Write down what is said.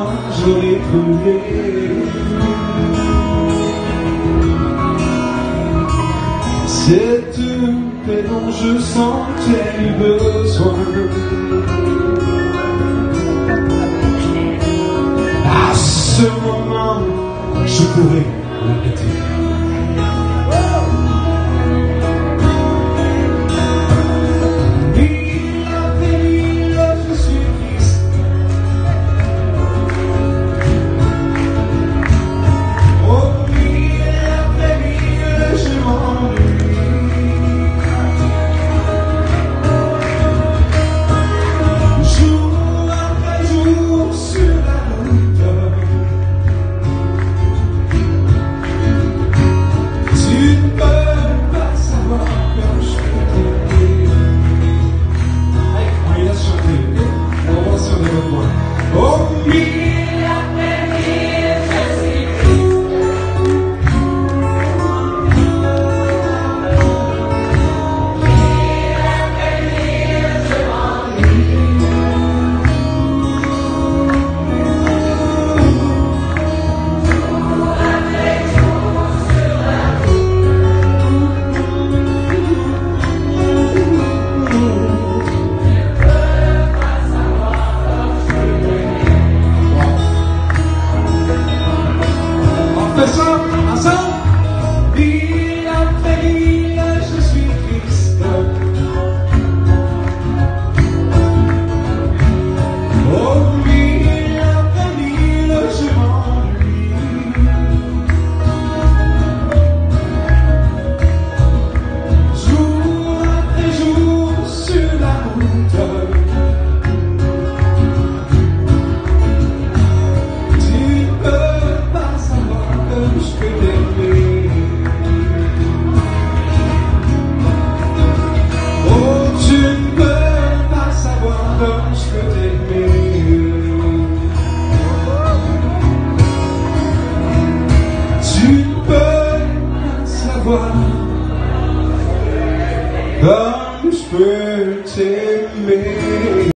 J'aurais trouvé. C'est paix dont je sentais le besoin. À ce moment, je pourrais m'arrêter. Spirit, take me.